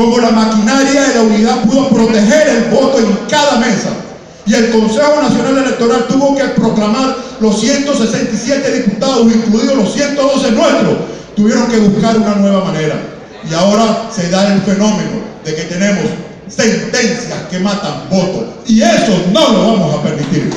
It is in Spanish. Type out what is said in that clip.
como la maquinaria de la unidad pudo proteger el voto en cada mesa y el Consejo Nacional Electoral tuvo que proclamar los 167 diputados, incluidos los 112 nuestros, tuvieron que buscar una nueva manera. Y ahora se da el fenómeno de que tenemos sentencias que matan votos. Y eso no lo vamos a permitir.